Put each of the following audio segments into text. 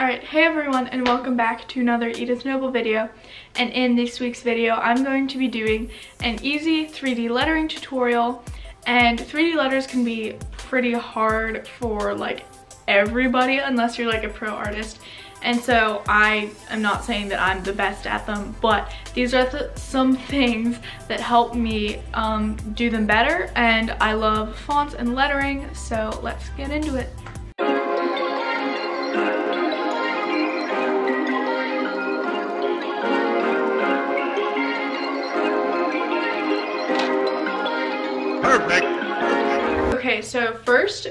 Alright, hey everyone and welcome back to another Edith Noble video. And in this week's video, I'm going to be doing an easy 3D lettering tutorial. And 3D letters can be pretty hard for like everybody unless you're like a pro artist. And so I am not saying that I'm the best at them, but these are th some things that help me um, do them better. And I love fonts and lettering, so let's get into it. Okay, so first,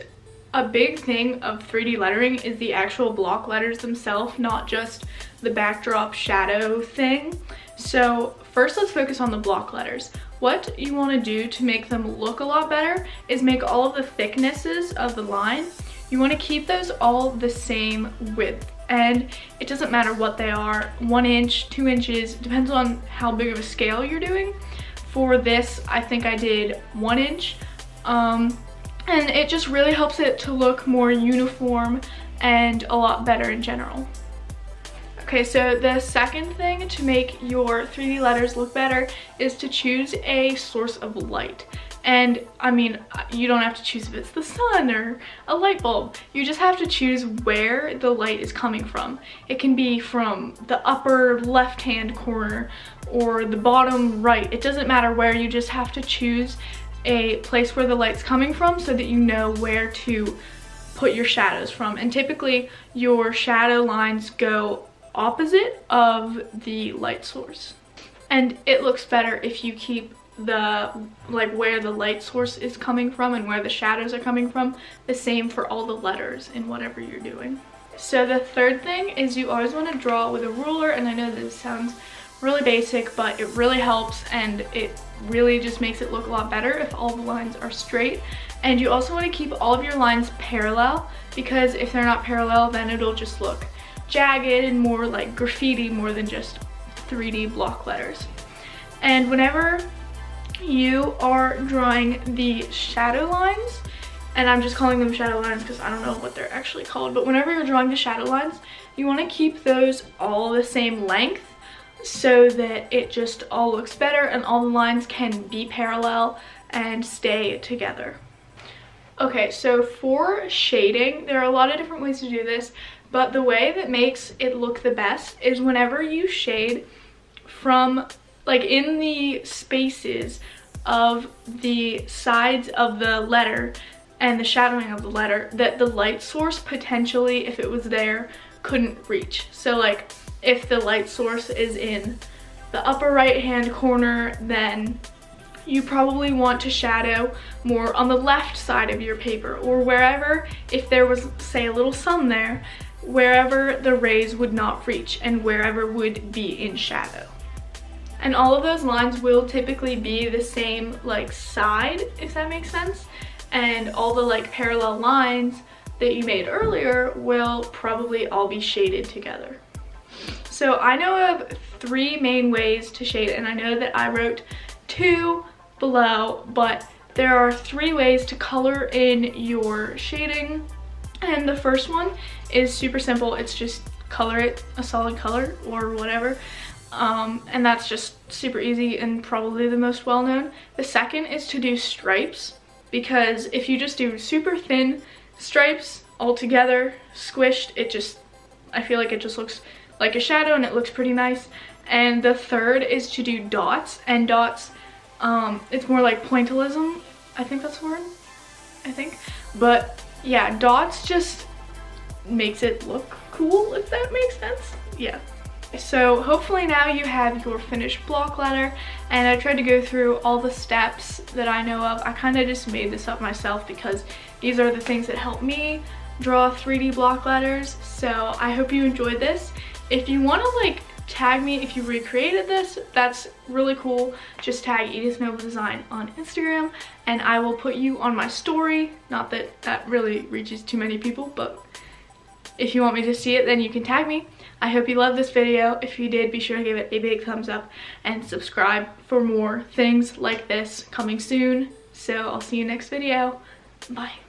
a big thing of 3D lettering is the actual block letters themselves, not just the backdrop shadow thing. So first let's focus on the block letters. What you want to do to make them look a lot better is make all of the thicknesses of the line, you want to keep those all the same width and it doesn't matter what they are, one inch, two inches, depends on how big of a scale you're doing. For this, I think I did one inch. Um, and it just really helps it to look more uniform and a lot better in general. Okay, so the second thing to make your 3D letters look better is to choose a source of light. And I mean, you don't have to choose if it's the sun or a light bulb. You just have to choose where the light is coming from. It can be from the upper left-hand corner or the bottom right. It doesn't matter where, you just have to choose a place where the light's coming from so that you know where to put your shadows from. And typically your shadow lines go opposite of the light source. And it looks better if you keep the like where the light source is coming from and where the shadows are coming from the same for all the letters in whatever you're doing. So the third thing is you always want to draw with a ruler and I know this sounds really basic but it really helps and it really just makes it look a lot better if all the lines are straight and you also want to keep all of your lines parallel because if they're not parallel then it'll just look jagged and more like graffiti more than just 3D block letters. And whenever you are drawing the shadow lines, and I'm just calling them shadow lines because I don't know what they're actually called, but whenever you're drawing the shadow lines, you want to keep those all the same length so that it just all looks better and all the lines can be parallel and stay together. Okay, so for shading, there are a lot of different ways to do this, but the way that makes it look the best is whenever you shade from, like in the spaces of the sides of the letter and the shadowing of the letter, that the light source potentially, if it was there, couldn't reach. So like if the light source is in the upper right hand corner, then you probably want to shadow more on the left side of your paper or wherever, if there was say a little sun there, wherever the rays would not reach and wherever would be in shadow. And all of those lines will typically be the same like side, if that makes sense. And all the like parallel lines that you made earlier will probably all be shaded together. So I know of three main ways to shade and I know that I wrote two below, but there are three ways to color in your shading. And the first one is super simple. It's just color it a solid color or whatever. Um, and that's just super easy and probably the most well-known. The second is to do stripes because if you just do super thin stripes all together, squished, it just, I feel like it just looks like a shadow and it looks pretty nice. And the third is to do dots and dots, um, it's more like pointillism. I think that's the word, I think. But yeah, dots just makes it look cool, if that makes sense. Yeah. So hopefully now you have your finished block letter and I tried to go through all the steps that I know of. I kind of just made this up myself because these are the things that help me draw 3D block letters. So I hope you enjoyed this. If you want to like tag me if you recreated this, that's really cool. Just tag Edith Noble Design on Instagram and I will put you on my story. Not that that really reaches too many people, but if you want me to see it, then you can tag me. I hope you loved this video. If you did, be sure to give it a big thumbs up and subscribe for more things like this coming soon. So I'll see you next video. Bye.